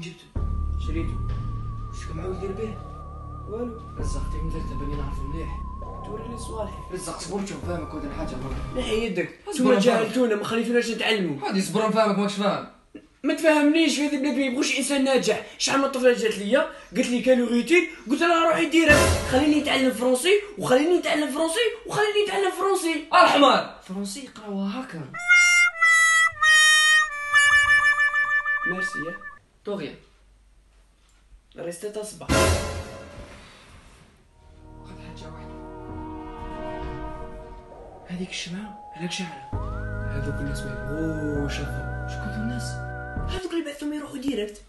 جبته. شريته. واش كان معاود دير به والو. رزقتي من درت باغي نعرفو مليح توري لي صوالحي رزق صبر شوف فاهمك هذا الحاجة مرة. نحي يدك. أفهم. جاهلتونا ما خليتوناش نتعلموا هادي صبر نفهمك ماكش فاهم. ما تفهمنيش في هذه البلاد ما يبغوش إنسان ناجح. شحال من طفلة جات ليا قالت لي كالوريتي قلت لها روحي ديرها. خليني نتعلم فرونسي وخليني نتعلم فرونسي وخليني نتعلم فرونسي الحمار فرنسي يقراوها هكا. ميرسي يا طوغيا ريستي تصبح واحد حاجة واحدة هذيك الشمعة عليك شعرة هذوك الناس ما يبغوش الضوء شكون الناس هذوك اللي بعثهم يروحوا ديريكت